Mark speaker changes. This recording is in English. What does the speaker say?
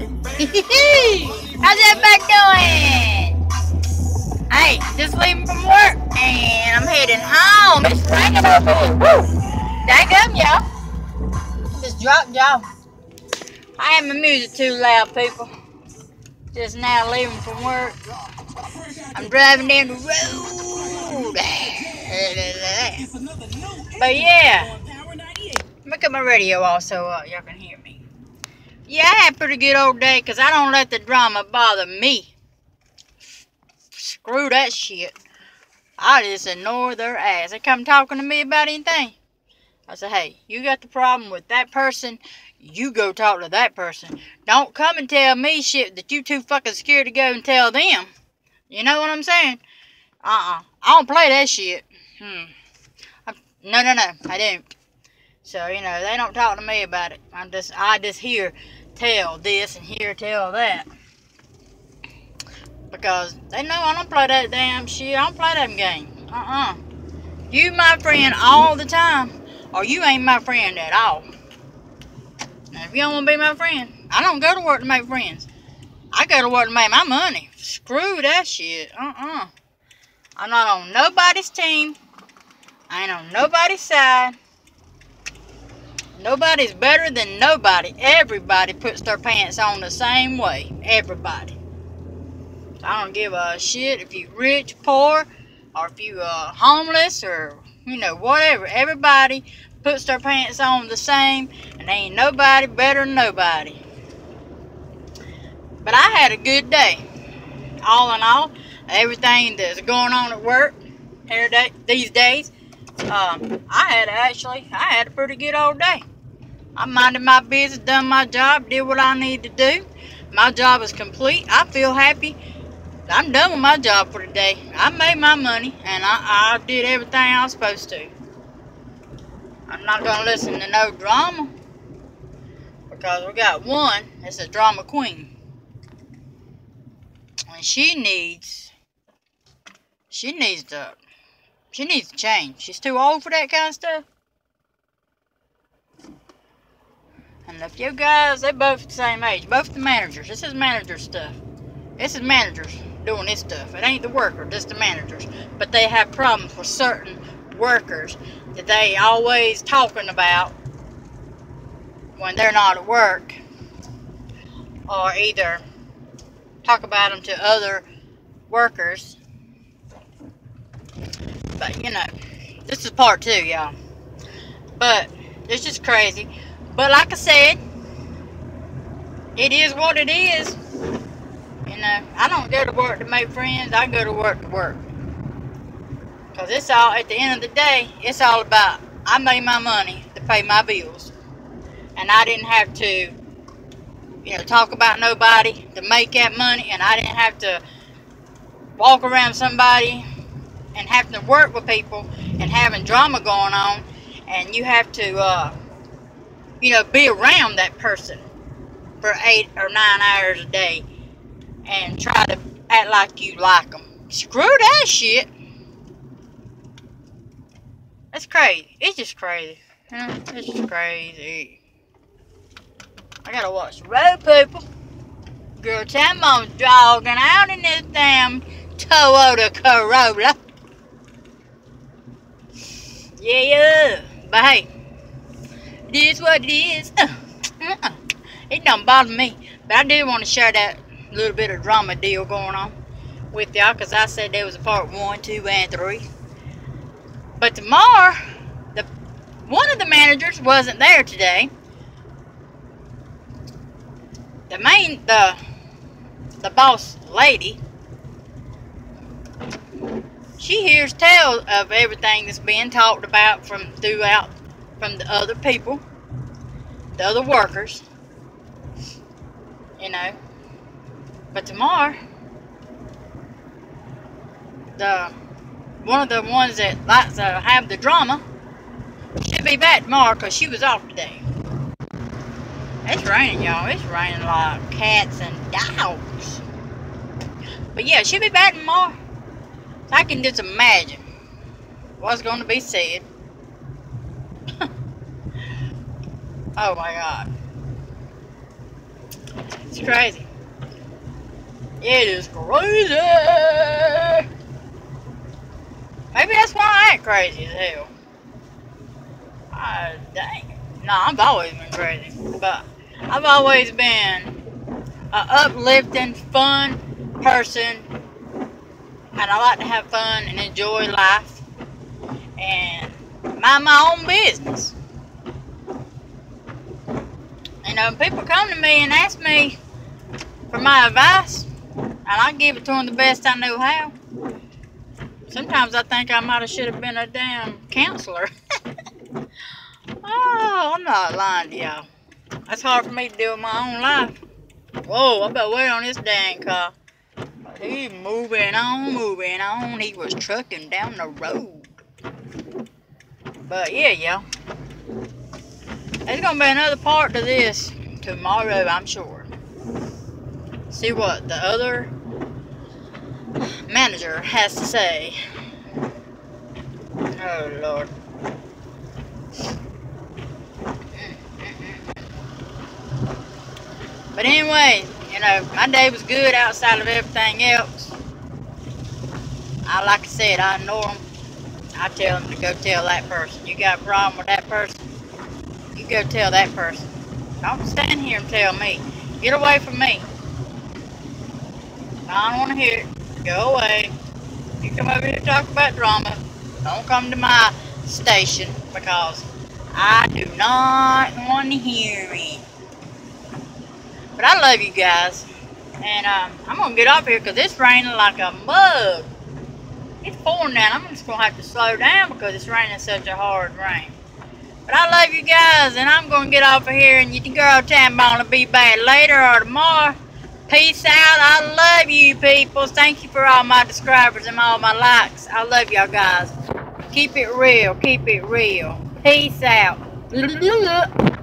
Speaker 1: How's everybody doing? Hey, just leaving from work and I'm heading home. It's raining over here. Woo! Dang y'all. Just dropped y'all. I had my music too loud, people. Just now leaving from work. I'm driving down the road. But yeah, look at my radio also uh, y'all can hear me. Yeah, I had a pretty good old day because I don't let the drama bother me. Screw that shit. I just ignore their ass. They come talking to me about anything. I say, hey, you got the problem with that person, you go talk to that person. Don't come and tell me shit that you too fucking scared to go and tell them. You know what I'm saying? Uh-uh. I don't play that shit. Hmm. I, no, no, no. I don't. So, you know, they don't talk to me about it. I'm just, I just hear tell this and hear tell that. Because they know I don't play that damn shit. I don't play that game. Uh-uh. You my friend all the time. Or you ain't my friend at all. Now, if you don't want to be my friend, I don't go to work to make friends. I go to work to make my money. Screw that shit. Uh-uh. I'm not on nobody's team. I ain't on nobody's side. Nobody's better than nobody. Everybody puts their pants on the same way. Everybody. I don't give a shit if you rich, poor, or if you uh, homeless, or, you know, whatever. Everybody puts their pants on the same, and ain't nobody better than nobody. But I had a good day. All in all, everything that's going on at work here these days, um, I had actually, I had a pretty good old day. I minded my business, done my job, did what I need to do. My job is complete. I feel happy. I'm done with my job for today. I made my money, and I, I did everything I was supposed to. I'm not going to listen to no drama. Because we got one that's a drama queen. And she needs, she needs to, she needs to change. She's too old for that kind of stuff. And if you guys, they're both the same age. Both the managers. This is manager stuff. This is managers doing this stuff. It ain't the worker, just the managers. But they have problems with certain workers that they always talking about when they're not at work or either talk about them to other workers but you know this is part two y'all. But it's just crazy. But like I said it is what it is. You know I don't go to work to make friends. I go to work to work. Because it's all, at the end of the day, it's all about, I made my money to pay my bills. And I didn't have to, you know, talk about nobody to make that money. And I didn't have to walk around somebody and having to work with people and having drama going on. And you have to, uh, you know, be around that person for eight or nine hours a day and try to act like you like them. Screw that shit. That's crazy. It's just crazy. It's just crazy. I gotta watch road, people. Girl, time I'm jogging out in this damn Toyota Corolla. Yeah. But hey, it is what it is. Uh, uh, it don't bother me. But I do want to share that little bit of drama deal going on with y'all because I said there was a part one, two, and three. But tomorrow, the one of the managers wasn't there today. The main, the, the boss lady, she hears tell of everything that's being talked about from throughout, from the other people, the other workers, you know. But tomorrow, the one of the ones that likes to have the drama should be back tomorrow because she was off today. It's raining, y'all. It's raining like cats and dogs. But yeah, she'll be back tomorrow. I can just imagine what's going to be said. oh my God. It's crazy. It is crazy. Maybe that's why I ain't crazy as hell. Ah, dang. No, I've always been crazy. But I've always been a uplifting, fun person. And I like to have fun and enjoy life. And mind my own business. You know, people come to me and ask me for my advice. And I give it to them the best I know how. Sometimes I think I might have should have been a damn counselor. oh, I'm not lying to y'all. That's hard for me to do in my own life. Whoa, I better wait on this dang car. He moving on, moving on. He was trucking down the road. But yeah, y'all. There's gonna be another part to this tomorrow, I'm sure. See what the other manager has to say. Oh, Lord. But anyway, you know, my day was good outside of everything else. I, like I said, I ignore them. I tell them to go tell that person. You got a problem with that person? You go tell that person. Don't stand here and tell me. Get away from me. I don't want to hear it. Go away. You come over here to talk about drama. Don't come to my station because I do not want to hear it. But I love you guys. And um, I'm going to get off here because it's raining like a mug. It's pouring down. I'm just going to have to slow down because it's raining such a hard rain. But I love you guys, and I'm going to get off of here, and you can girl Tambone will be back later or tomorrow. Peace out. I love you people. Thank you for all my subscribers and all my likes. I love y'all guys. Keep it real. Keep it real. Peace out.